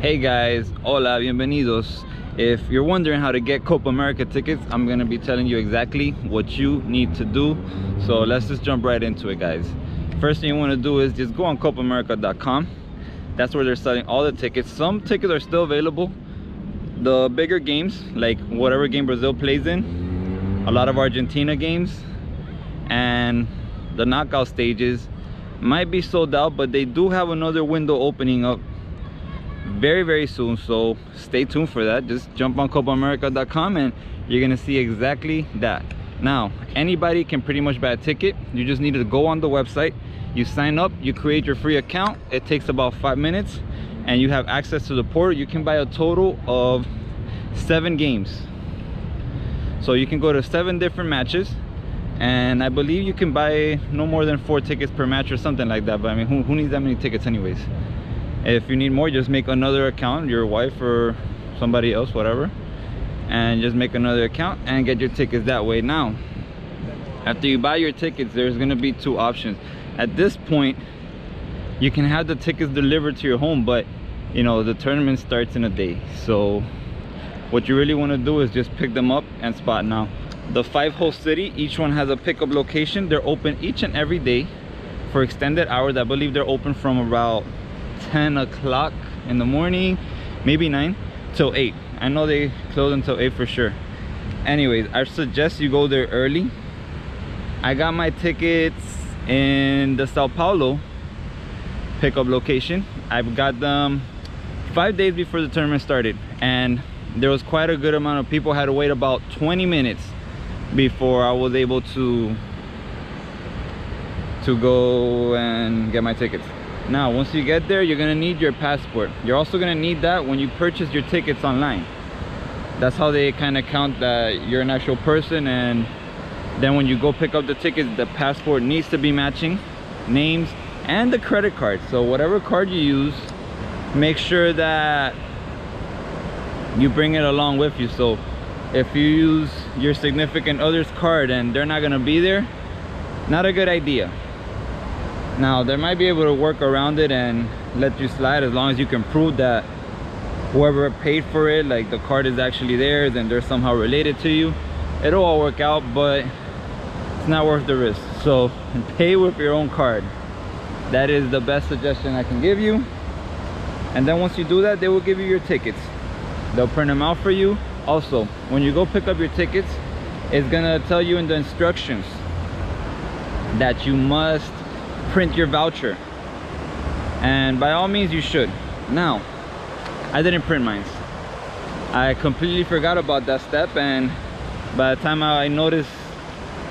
Hey guys, hola, bienvenidos. If you're wondering how to get Copa America tickets, I'm gonna be telling you exactly what you need to do. So let's just jump right into it guys. First thing you wanna do is just go on copaamerica.com. That's where they're selling all the tickets. Some tickets are still available. The bigger games, like whatever game Brazil plays in, a lot of Argentina games, and the knockout stages might be sold out, but they do have another window opening up very very soon so stay tuned for that. Just jump on copaamerica.com and you're gonna see exactly that. Now anybody can pretty much buy a ticket. You just need to go on the website. You sign up you create your free account. It takes about five minutes and you have access to the portal. You can buy a total of seven games. So you can go to seven different matches and i believe you can buy no more than four tickets per match or something like that but i mean who, who needs that many tickets anyways if you need more just make another account your wife or somebody else whatever and just make another account and get your tickets that way now. After you buy your tickets there's going to be two options. At this point you can have the tickets delivered to your home but you know the tournament starts in a day. So what you really want to do is just pick them up and spot now. The five host city each one has a pickup location. They're open each and every day for extended hours. I believe they're open from about 10 o'clock in the morning maybe 9 till 8 i know they close until 8 for sure. Anyways i suggest you go there early. I got my tickets in the sao paulo pickup location. I've got them five days before the tournament started and there was quite a good amount of people I had to wait about 20 minutes before i was able to to go and get my tickets now once you get there you're gonna need your passport. You're also gonna need that when you purchase your tickets online. That's how they kind of count that you're an actual person and then when you go pick up the tickets the passport needs to be matching names and the credit card. So whatever card you use make sure that you bring it along with you. So if you use your significant other's card and they're not gonna be there not a good idea now they might be able to work around it and let you slide as long as you can prove that whoever paid for it like the card is actually theirs and they're somehow related to you. It'll all work out but it's not worth the risk. So pay with your own card. That is the best suggestion i can give you. And then once you do that they will give you your tickets. They'll print them out for you. Also when you go pick up your tickets it's gonna tell you in the instructions that you must print your voucher. And by all means you should. Now i didn't print mine. I completely forgot about that step and by the time i noticed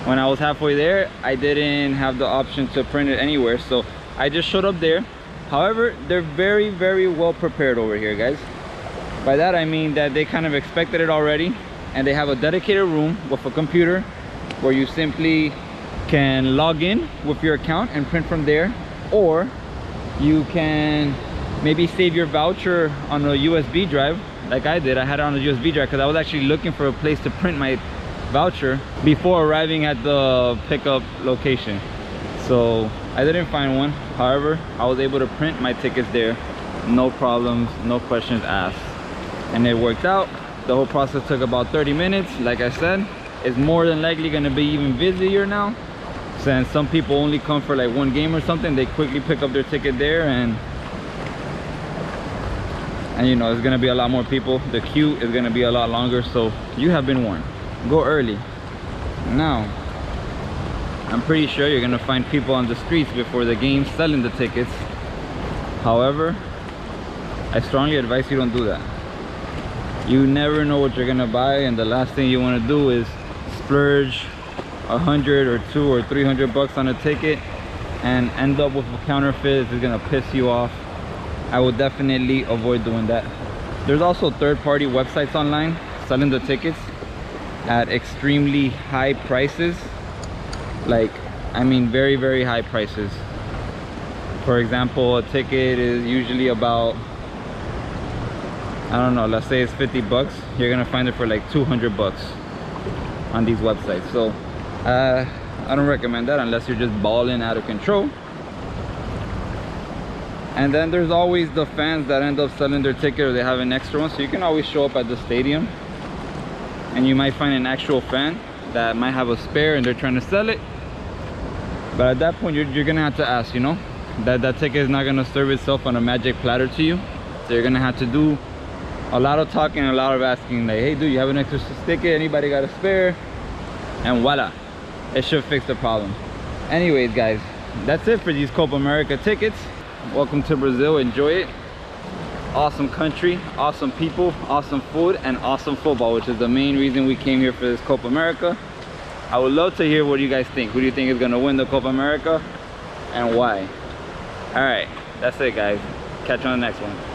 when i was halfway there i didn't have the option to print it anywhere. So i just showed up there. However they're very very well prepared over here guys. By that i mean that they kind of expected it already and they have a dedicated room with a computer where you simply can log in with your account and print from there or you can maybe save your voucher on a USB drive like I did. I had it on a USB drive because I was actually looking for a place to print my voucher before arriving at the pickup location. So I didn't find one. However I was able to print my tickets there. No problems no questions asked. And it worked out. The whole process took about 30 minutes. Like I said it's more than likely going to be even busier now since some people only come for like one game or something. They quickly pick up their ticket there and and you know it's gonna be a lot more people. The queue is gonna be a lot longer so you have been warned. Go early. Now i'm pretty sure you're gonna find people on the streets before the game selling the tickets. However i strongly advise you don't do that. You never know what you're gonna buy and the last thing you want to do is splurge a hundred or two or three hundred bucks on a ticket and end up with a counterfeit it's gonna piss you off i would definitely avoid doing that. There's also third-party websites online selling the tickets at extremely high prices. Like i mean very very high prices. For example a ticket is usually about i don't know let's say it's 50 bucks. You're gonna find it for like 200 bucks on these websites. So uh, I don't recommend that unless you're just balling out of control. And then there's always the fans that end up selling their ticket or they have an extra one so you can always show up at the stadium. And you might find an actual fan that might have a spare and they're trying to sell it. But at that point you're, you're gonna have to ask you know that that ticket is not gonna serve itself on a magic platter to you. So you're gonna have to do a lot of talking a lot of asking like hey dude you have an extra ticket? Anybody got a spare? And voila it should fix the problem. Anyways guys that's it for these copa america tickets. Welcome to brazil. Enjoy it. Awesome country awesome people awesome food and awesome football which is the main reason we came here for this copa america. I would love to hear what you guys think. Who do you think is going to win the copa america and why? All right that's it guys. Catch you on the next one